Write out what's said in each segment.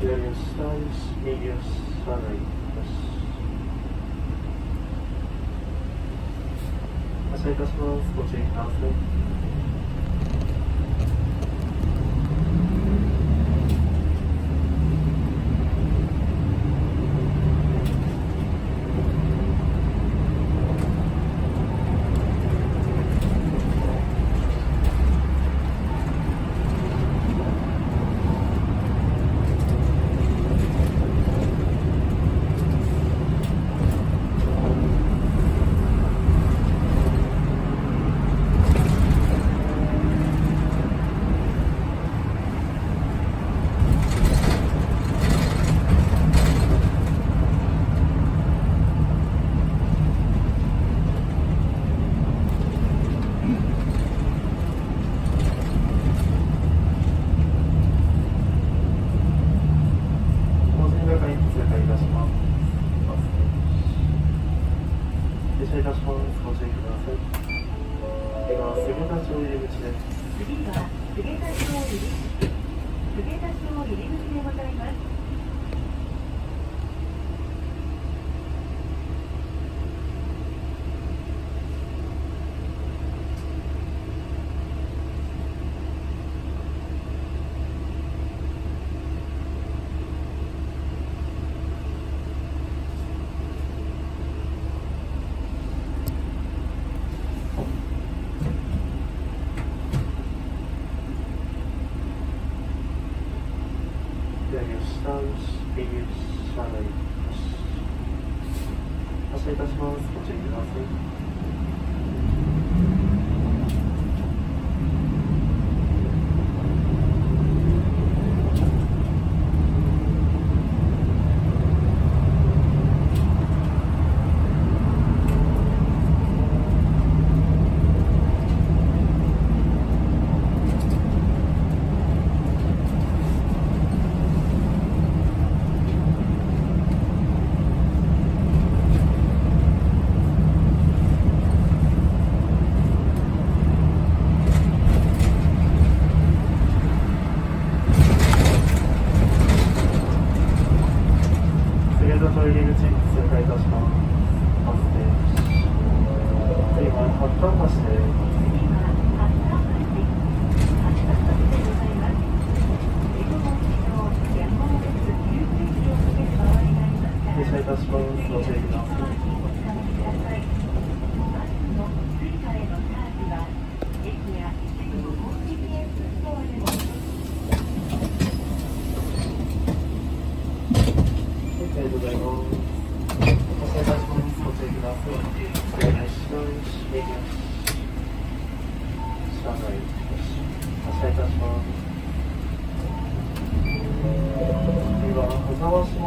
various styles, medias, sunrise. Aside as well, we'll take halfway. 失礼いたします。ご注意ください。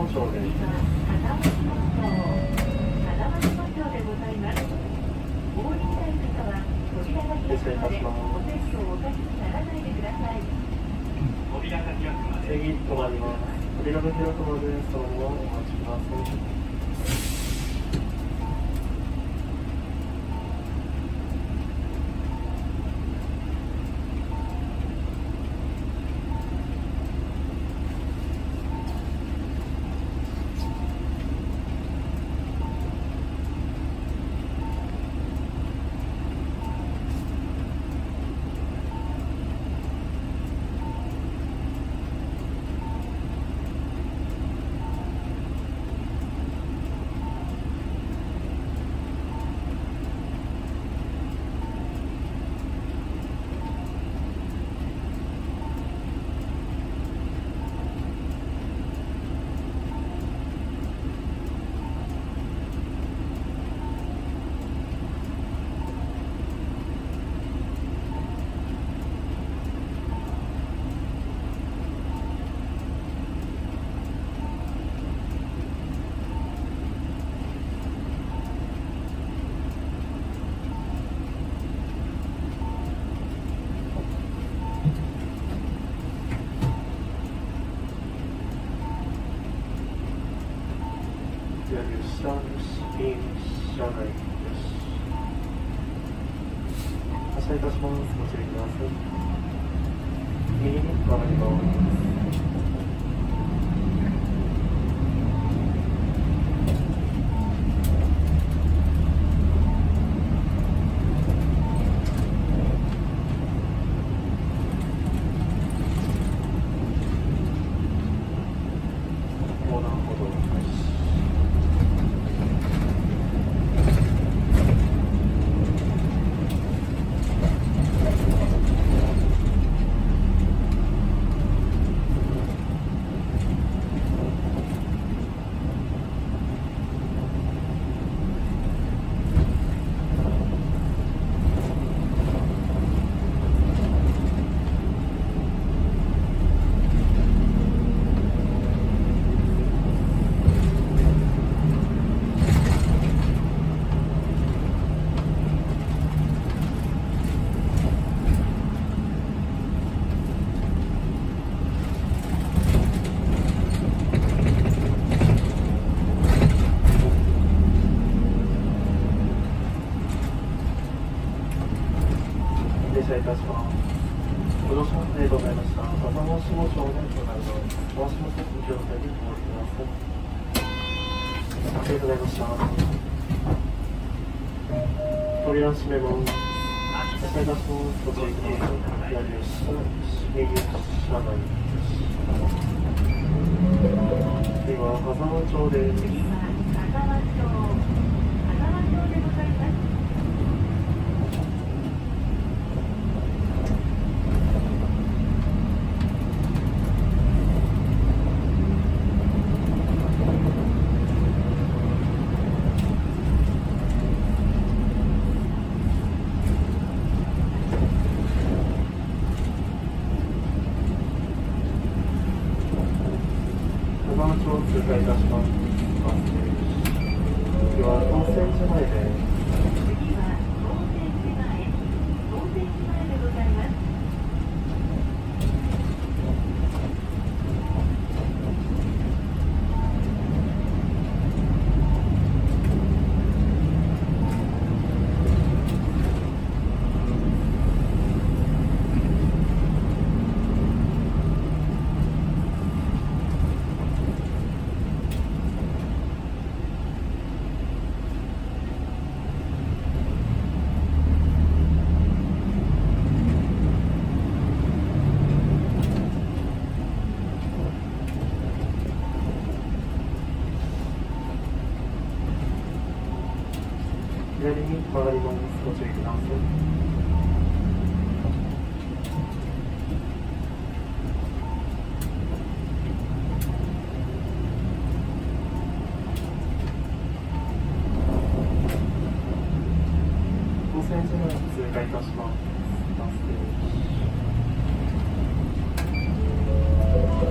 扉町で。まります。くまでのままお待ちください。ありがとうございました。扉閉めます。停車いします。ご注意ください。左下、右車内で。は狭間町です。次は風間町風間町でございます小川町を通過いたします。次は当選所前です。次は当選寺前当選寺前でございます左に曲がります。ご注意ください。当選所前通過いたします。バス停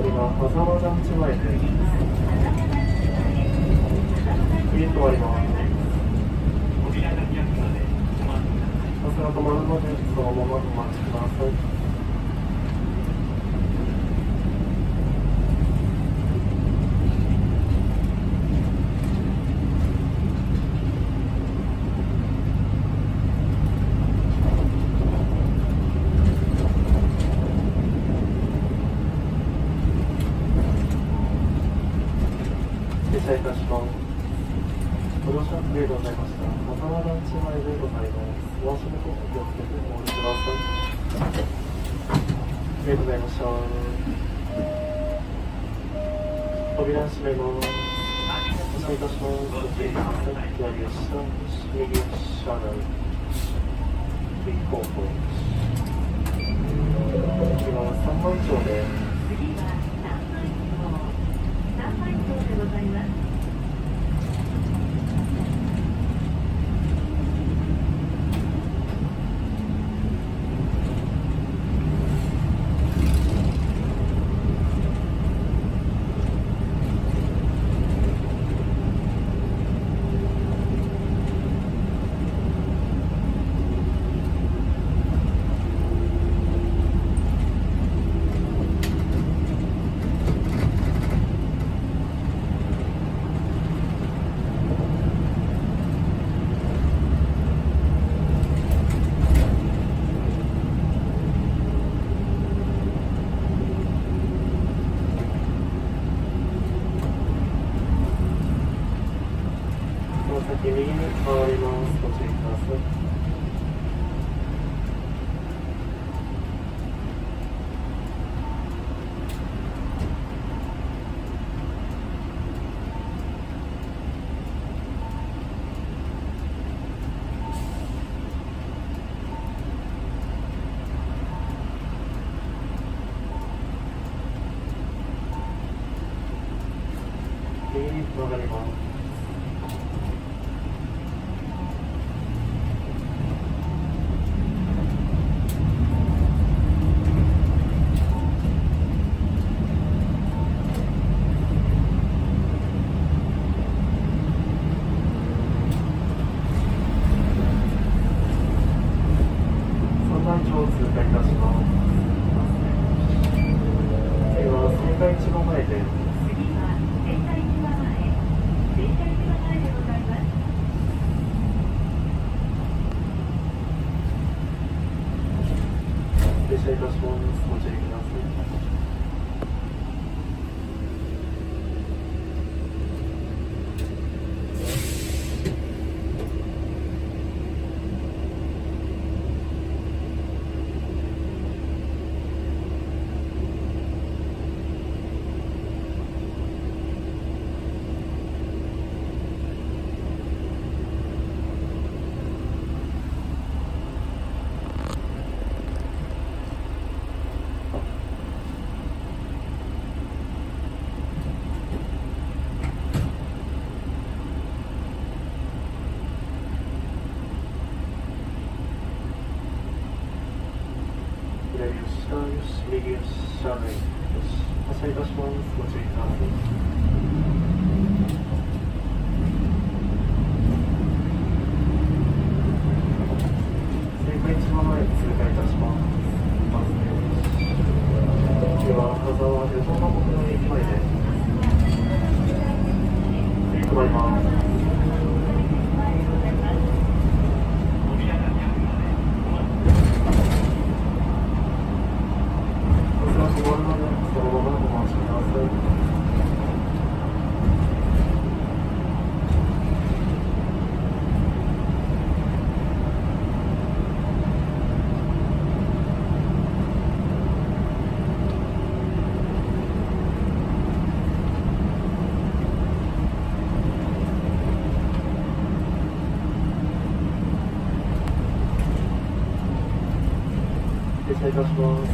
次は狭間団地前です。次止まりま。で、そのままお待ちください。停車いたします。ご乗車ありがとうございました。狭間団地前でございます。お足元お気をつけてお降りください。ありがとうございました。扉閉めます。失礼いたします。ご注意ください。左下、右車内、右方向。次は三番町で停車